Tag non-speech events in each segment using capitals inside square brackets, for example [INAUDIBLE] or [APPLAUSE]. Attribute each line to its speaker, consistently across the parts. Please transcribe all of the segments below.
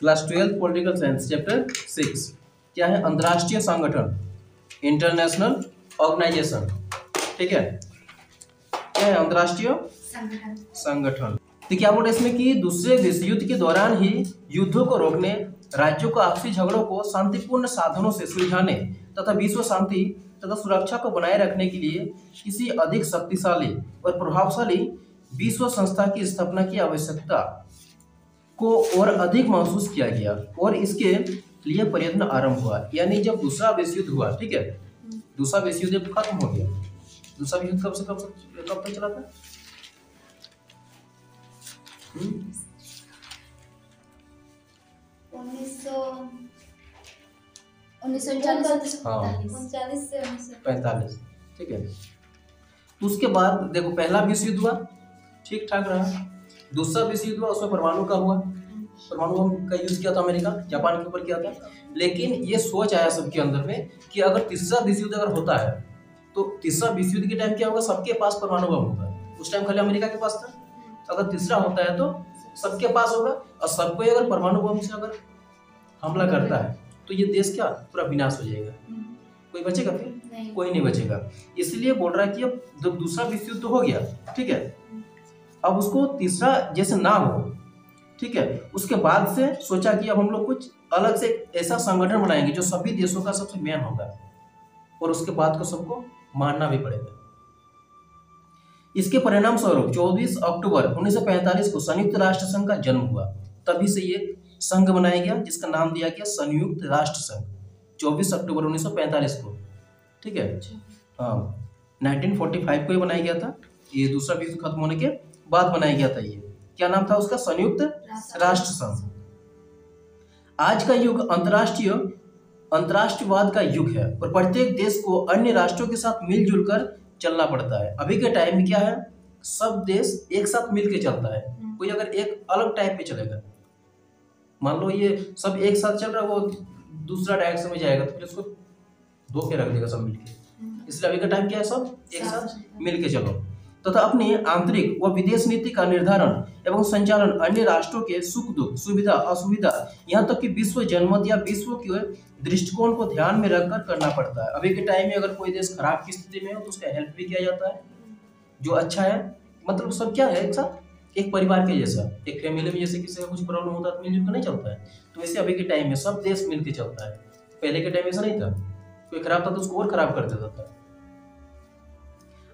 Speaker 1: Class twelfth political science chapter six. क्या है? अंतर्राष्ट्रीय संगठन इंटरनेशनल ऑर्गेनाइजेशन। ठीक है? क्या है? अंतर्राष्ट्रीय
Speaker 2: संगठन।
Speaker 1: तो क्या बोल रहे इसमें कि दूसरे विश्व युद्ध के दौरान ही युद्धों को रोकने राज्यों को आपसी झगड़ों को शांतिपूर्ण साधनों से सुलझाने तथा विश्व शांति तथा सुरक्षा को बनाए रखने के लिए किसी अधिक शक्तिशाली और प्रभावशाली विश्व संस्था की स्थापना की आवश्यकता को और अधिक महसूस किया गया और इसके लिए प्रयत्न आरंभ हुआ। यानी जब दूसरा विश्व युद्ध हुआ ठीक है? दूसरा विश्व युद्ध जब खत्म हो गया। दूसरा विश्व युद्ध कब से कब से कब तक चला था? हम्म? हाँ। पैंतालीस। ठीक है? तो उसके बाद देखो पहला विश्व युद्ध हुआ। ठीक ठाक रहा। दूसरा विश्व युद्ध हुआ उसमें परमाणु का हुआ। परमाणु का यूज़ किया था अमेरिका जापान के ऊपर किया था। लेकिन ये सोच आया सबके अंदर में कि अगर तीसरा विश्व युद्ध अगर होता है तो तीसरा विश्व युद्ध के टाइम क्या होगा? सबके पास परमाणु बम होगा। उस टाइम खाली अमेरिका के पास था। अगर तीसरा होता है तो सबके पास होगा। और सबको अगर परमाणु बम से अगर हमला करता है तो ये देश क्या पूरा विनाश हो जाएगा। कोई बचेगा फिर?
Speaker 2: नहीं।
Speaker 1: कोई नहीं बचेगा। इसलिए बोल रहा है कि अब जब दूसरा विश्व युद्ध हो गया ठीक है? अब उसको तीसरा जैसे ना हो ठीक है? उसके बाद से सोचा कि अब हम लोग कुछ अलग से ऐसा संगठन बनाएँगे जो सभी देशों का सबसे मेन होगा और उसके बाद को सबको मानना भी पड़ेगा। इसके परिणाम स्वरूप 24 अक्टूबर 1945 को संयुक्त राष्ट्र संघ का जन्म हुआ। तभी से ये संघ बनाया गया जिसका नाम दिया गया संयुक्त राष्ट्र संघ 24 अक्टूबर 1945 को ठीक है? हाँ 1945 को ये बनाया गया था। ये दूसरा विश्व खत्म होने के बाद बनाया गया था ये। क्या नाम था उसका? संयुक्त राष्ट्र संघ। आज का युग अंतर्राष्ट्रीय अंतर्राष्ट्रवाद का युग है और प्रत्येक देश को अन्य राष्ट्रों के साथ मिलजुल कर चलना पड़ता है। अभी के टाइम में क्या है? सब देश एक साथ मिल के चलता है। कोई अगर एक अलग टाइप पे चलेगा मान लो ये सब एक साथ चल रहा है वो दूसरा डायरेक्शन में जाएगा तो फिर उसको धो के रख देगा सब मिलके। इसलिए अभी का टाइम क्या है सब? एक साथ मिल के चलो। तथा अपनी आंतरिक व विदेश नीति का निर्धारण एवं संचालन अन्य राष्ट्रों के सुख, दुख, सुविधा, असुविधा, यहाँ तक कि विश्व जनमत या विश्व के दृष्टिकोण को ध्यान में रखकर करना पड़ता है। अभी के टाइम में अगर कोई देश खराब की स्थिति में हो तो उसका हेल्प भी किया जाता है। जो अच्छा है मतलब सब क्या है एक साथ? एक परिवार के जैसा, एक फैमिली में जैसे किसी का कुछ प्रॉब्लम होता है तो मिलजुल नहीं चलता है। तो वैसे अभी के टाइम में सब देश मिल के चलता है। पहले के टाइम ऐसा नहीं था। कोई खराब था तो उसको और खराब कर देता था।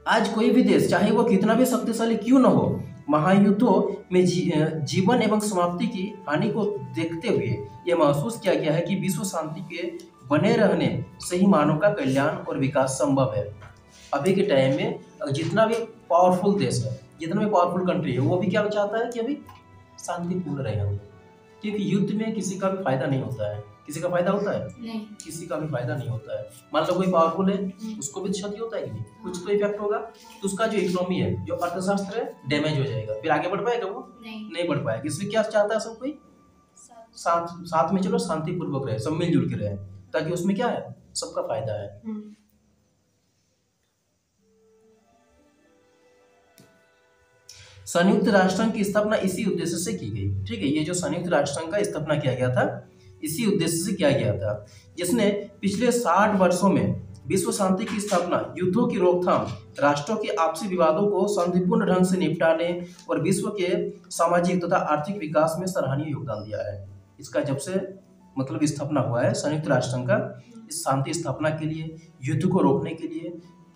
Speaker 1: आज कोई भी देश चाहे वो कितना भी शक्तिशाली क्यों न हो महायुद्धों में जी, जीवन एवं समाप्ति की हानि को देखते हुए यह महसूस किया गया है कि विश्व शांति के बने रहने से ही मानव का कल्याण और विकास संभव है। अभी के टाइम में जितना भी पावरफुल देश है जितना भी पावरफुल कंट्री है वो भी क्या चाहता है कि अभी शांतिपूर्ण रहे। हम क्योंकि युद्ध में किसी का भी फ़ायदा नहीं होता है। किसी का फ़ायदा होता है?
Speaker 2: नहीं।
Speaker 1: किसी का भी फ़ायदा नहीं होता है। मान लो कोई पावरफुल है उसको भी क्षति होता है कि नहीं? कुछ तो इफ़ेक्ट होगा। तो उसका जो इकोनॉमी है जो अर्थशास्त्र है डैमेज हो जाएगा। फिर आगे बढ़ पाएगा वो?
Speaker 2: नहीं।
Speaker 1: नहीं बढ़ पाएगा। इसलिए क्या चाहता है सब कोई? साथ। साथ में चलो शांतिपूर्वक रहे सब मिलजुल के रहे ताकि उसमें क्या है? सबका फ़ायदा है। संयुक्त राष्ट्र संघ की स्थापना इसी उद्देश्य से की गई। ठीक है ये जो संयुक्त राष्ट्र संघ का स्थापना किया गया था इसी उद्देश्य से किया गया था, जिसने पिछले साठ वर्षों में विश्व शांति की स्थापना, युद्धों की रोकथाम, राष्ट्रों के आपसी विवादों को शांतिपूर्ण ढंग से निपटाने और विश्व के सामाजिक तथा आर्थिक विकास में सराहनीय योगदान दिया है। इसका जब से मतलब स्थापना हुआ है, संयुक्त राष्ट्र संघ का इस शांति स्थापना के लिए, युद्ध को रोकने के लिए,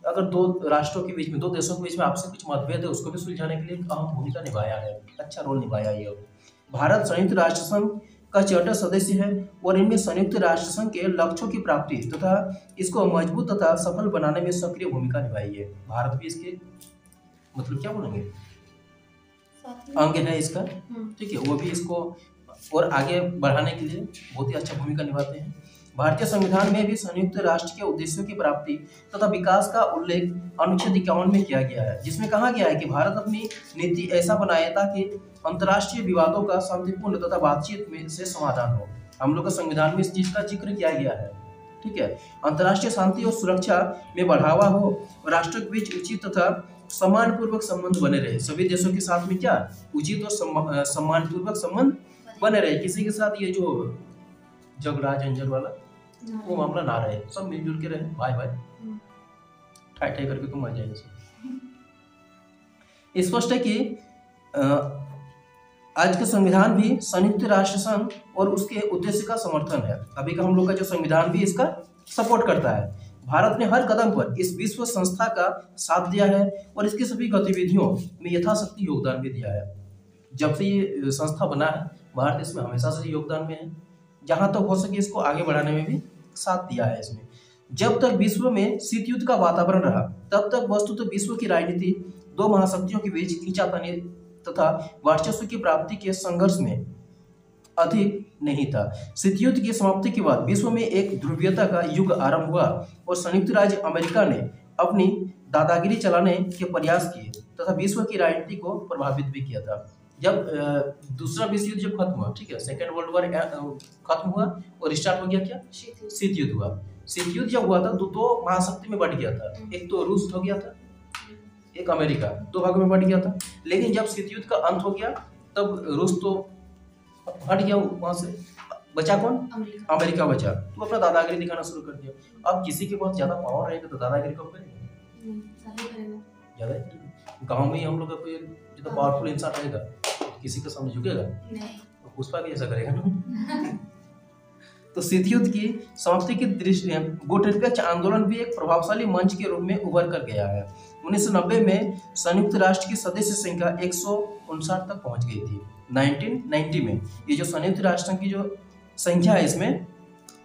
Speaker 1: अगर दो राष्ट्रों के बीच में, दो देशों के बीच में आपसे कुछ मतभेद है, उसको भी सुलझाने के लिए अहम भूमिका निभाया है अच्छा रोल निभाया ये। भारत संयुक्त राष्ट्र संघ का चार्टर सदस्य है और इनमें संयुक्त राष्ट्र संघ के लक्ष्यों की प्राप्ति तथा इसको मज़बूत तथा सफल बनाने में सक्रिय भूमिका निभाई है। भारत भी इसके मतलब क्या बोलेंगे? अंग है इसका। ठीक है वो भी इसको और आगे बढ़ाने के लिए बहुत ही अच्छा भूमिका निभाते हैं। भारतीय संविधान में भी संयुक्त राष्ट्र के उद्देश्यों की प्राप्ति तथा विकास का उल्लेख अनुच्छेद इक्यावन में किया गया है, जिसमें कहा गया है कि भारत अपनी नीति ऐसा बनाए ताकि अंतर्राष्ट्रीय विवादों का शांतिपूर्ण तथा बातचीत में से समाधान हो। हम लोग का संविधान में इस चीज़ का ज़िक्र किया गया है, ठीक है? अंतर्राष्ट्रीय शांति और सुरक्षा में बढ़ावा हो, राष्ट्रों के बीच उचित तथा सम्मान पूर्वक संबंध बने रहे। सभी देशों के साथ में क्या? उचित और सम्मानपूर्वक संबंध बने रहे। किसी के साथ ये जो झगड़ा झंझट वाला वो मामला ना रहे सब मिलजुल के रहे भाई भाई
Speaker 2: हम्म।
Speaker 1: ठाई ठाई करके तुम मर जाएँगे सब। स्पष्ट है कि आज का संविधान भी संयुक्त राष्ट्र संघ और उसके उद्देश्य का समर्थन है। अभी का हम लोग का जो संविधान भी इसका सपोर्ट करता है। भारत ने हर कदम पर इस विश्व संस्था का साथ दिया है और इसकी सभी गतिविधियों में यथाशक्ति योगदान भी दिया है। जब से ये संस्था बना है भारत इसमें हमेशा से योगदान में है। जहाँ तक हो सके इसको आगे बढ़ाने में भी साथ दिया है इसमें। जब तक विश्व में शीत युद्ध का वातावरण रहा, तब तक वस्तुतः विश्व की राजनीति, दो महाशक्तियों के बीच खींचातानी तथा वर्चस्व की प्राप्ति के संघर्ष में अधिक नहीं था। शीत युद्ध की समाप्ति के बाद विश्व में एक ध्रुवीयता का युग आरंभ हुआ और संयुक्त राज्य अमेरिका ने अपनी दादागिरी चलाने के प्रयास किए तथा विश्व की राजनीति को प्रभावित भी किया था। जब दूसरा विश्व युद्ध जब खत्म हुआ ठीक है सेकेंड वर्ल्ड वॉर खत्म हुआ और स्टार्ट हो गया क्या? शीत युद्ध। हुआ। शीत युद्ध जब हुआ था तो दो महाशक्ति में बढ़ गया था। एक तो रूस हो गया था एक अमेरिका दो भागों में बढ़ गया था। लेकिन जब शीत युद्ध का अंत हो गया तब रूस तो हट गया वहाँ से। बचा कौन?
Speaker 2: अमेरिका।
Speaker 1: अमेरिका बचा। तो अपना दादागिरी दिखाना शुरू कर दिया। अब किसी के पास ज़्यादा पावर रहेगा तो दादागिरी कब करेगा? ज़्यादा ही गाँव में ही हम लोग का कोई पावरफुल इंसान रहेगा। किसी के सामने झुकेगा
Speaker 2: नहीं।
Speaker 1: तो पुष्पा भी ऐसा करेगा ना। [LAUGHS] तो शीत युद्ध की समाप्ति की दृष्टि गुटनिरपेक्ष आंदोलन भी एक प्रभावशाली मंच के रूप में उभर कर गया है। 1990 में संयुक्त राष्ट्र की सदस्य संख्या एक सौ उनसठ तक पहुँच गई थी। 1990 में ये जो संयुक्त राष्ट्र की जो संख्या है इसमें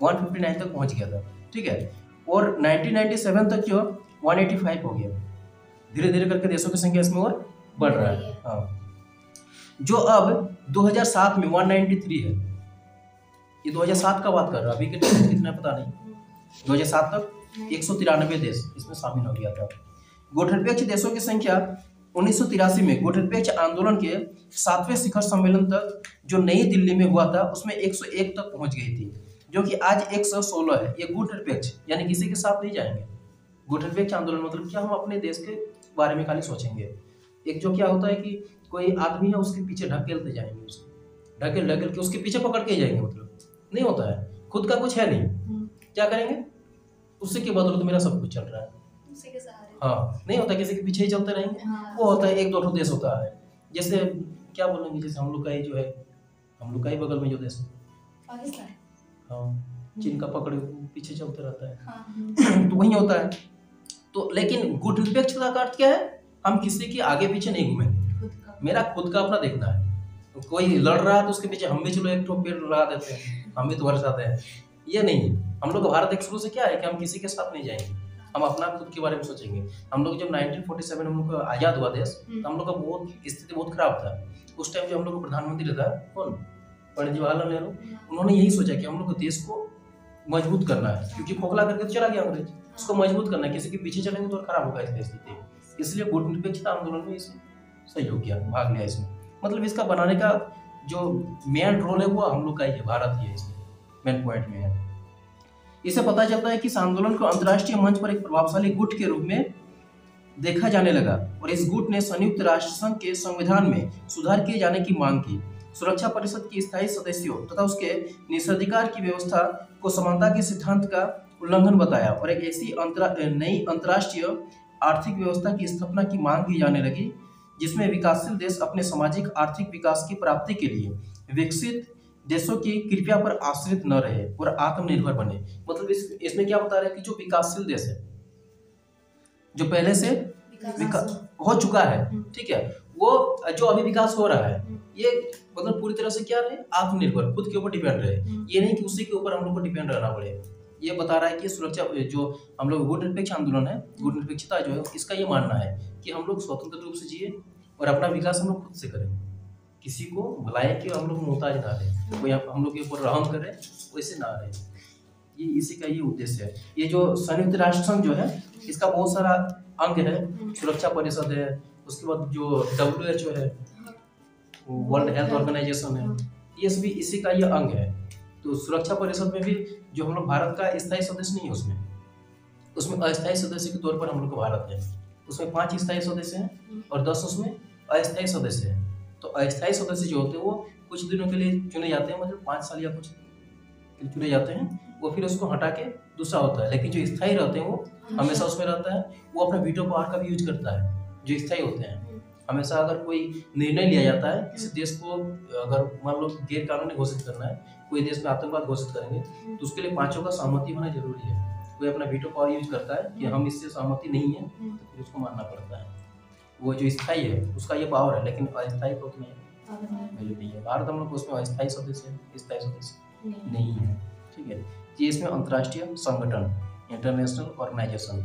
Speaker 1: 159 तक पहुँच गया था। ठीक है? और 1997 तक जो 185 हो गया। धीरे धीरे करके देशों की संख्या इसमें और बढ़ रहा है। हाँ। जो अब 2007 में 193 है। ये 2007 का बात कर रहा अभी के टाइम कितना पता नहीं। 2007 तक एक देश इसमें शामिल हो गया था। गुटनिरपेक्ष देशों की संख्या उन्नीस में गुटनिरपेक्ष आंदोलन के सातवें शिखर सम्मेलन तक जो नई दिल्ली में हुआ था, उसमें 101 तक पहुँच गई थी, जो कि आज 116 है। ये गुटनिरपेक्ष यानी किसी के साथ नहीं जाएँगे। गुटनिरपेक्ष आंदोलन मतलब क्या हम अपने देश के बारे में खाली सोचेंगे? एक जो क्या होता है कि कोई आदमी है उसके पीछे ढकेलते जाएँगे उसको। ढकेल ढकेल के उसके पीछे पकड़ के जाएँगे मतलब। नहीं होता है। खुद का कुछ है नहीं। क्या करेंगे? उससे के तो मेरा सब कुछ चल रहा है। हाँ नहीं होता किसी के पीछे ही चलते रहेंगे।
Speaker 2: हाँ।
Speaker 1: वो होता है एक दो देश होता है। जैसे क्या बोलेंगे जैसे हम लोग का ही जो है हम लोग का ही बगल में जो देश हाँ। चीन का पकड़े पीछे चलते रहता है।
Speaker 2: हाँ। [CLEARS THROAT]
Speaker 1: तो वही होता है। तो लेकिन गुटनिरपेक्षता का अर्थ क्या है? हम किसी के आगे पीछे नहीं घूमेंगे। मेरा खुद का अपना देखना है। कोई लड़ रहा है तो उसके पीछे हम भी चलो एक ठो पेड़ लगा देते हैं हम भी तुम्हारे साथ हैं। ये नहीं हम लोग भारत एक शुरू से क्या है कि हम किसी के साथ नहीं जाएँगे। हम अपना खुद के बारे में सोचेंगे। हम लोग जब 1947 में हम लोग का आज़ाद हुआ देश तो हम लोग का बहुत स्थिति बहुत खराब था। उस टाइम जो हम लोग का प्रधानमंत्री था कौन? पंडित जवाहरलाल नेहरू। उन्होंने यही सोचा कि हम लोग देश को मज़बूत करना है क्योंकि खोखला करके तो चला गया अंग्रेज़। उसको मज़बूत करना है। किसी के पीछे चलेंगे तो खराब होगा इसकी स्थिति। इसलिए गुट निरपेक्षता आंदोलन में इसमें सहयोग किया, भाग लिया इसमें। मतलब इसका बनाने का जो मेन रोल है वो हम लोग का ही है, भारत ही है इसमें मेन पॉइंट में है। इसे पता चलता है कि इस आंदोलन को अंतर्राष्ट्रीय मंच पर एक प्रभावशाली गुट के रूप में देखा जाने लगा और इस गुट ने संयुक्त राष्ट्र संघ के संविधान में सुधार किए जाने की मांग की। सुरक्षा परिषद की स्थायी सदस्यों तथा उसके निषेधाधिकार की व्यवस्था को समानता के सिद्धांत का उल्लंघन बताया और एक ऐसी नई अंतर्राष्ट्रीय आर्थिक व्यवस्था की स्थापना की मांग की जाने लगी। जिसमें विकासशील देश अपने सामाजिक आर्थिक विकास की प्राप्ति के लिए विकसित देशों की कृपया पर आश्रित न रहे और आत्मनिर्भर बने। मतलब इस इसमें क्या बता रहे हैं कि जो विकासशील देश है जो पहले से
Speaker 2: विकास
Speaker 1: हो। चुका है ठीक है वो जो अभी विकास हो रहा है ये मतलब पूरी तरह से क्या रहे? आत्मनिर्भर खुद के ऊपर डिपेंड रहे। ये नहीं कि उसी के ऊपर हम लोग को डिपेंड रहना पड़े। ये बता रहा है कि सुरक्षा, जो हम लोग गुट निरपेक्ष आंदोलन है, गुट निरपेक्षता जो है, इसका ये मानना है कि हम लोग स्वतंत्र रूप से जिए और अपना विकास हम लोग खुद से करें। किसी को बुलाए कि हम लोग मोहताज ना रहे, कोई हम लोग के ऊपर रहम करे, वैसे ना रहे। ये इसी का ये उद्देश्य है। ये जो संयुक्त राष्ट्र संघ जो है, इसका बहुत सारा अंग है, सुरक्षा परिषद है, उसके बाद जो डब्ल्यू एच ओ है वर्ल्ड हेल्थ ऑर्गेनाइजेशन है, ये सभी इसी का ये अंग है। तो सुरक्षा परिषद में भी जो हम लोग भारत का स्थायी सदस्य नहीं है उसमें। उसमें अस्थायी सदस्य के तौर पर हम लोग का भारत है। उसमें पाँच स्थायी सदस्य हैं और दस उसमें अस्थायी सदस्य हैं। तो अस्थायी सदस्य जो होते हैं वो कुछ दिनों के लिए चुने जाते हैं मतलब पाँच साल या कुछ चुने जाते हैं। वो फिर उसको हटा के दूसरा होता है। लेकिन जो स्थायी रहते हैं वो हमेशा। उसमें रहता है। वो अपने वीटो पावर का भी यूज़ करता है जो स्थायी होते हैं। हमेशा अगर कोई निर्णय लिया जाता है किसी देश को अगर मान लो गैर कानूनी घोषित करना है कोई देश में आतंकवाद घोषित करेंगे तो उसके लिए पाँचों का सहमति होना ज़रूरी है। कोई अपना वीटो पावर यूज़ करता है कि हम इससे सहमति नहीं है तो फिर उसको मानना पड़ता है। वो जो स्थायी है उसका ये पावर है लेकिन अस्थायी तो नहीं है। नहीं है। भारत हम लोग उसमें अस्थायी सदस्य है स्थायी सदस्य नहीं। है। ठीक है? ये इसमें अंतर्राष्ट्रीय संगठन इंटरनेशनल ऑर्गेनाइजेशन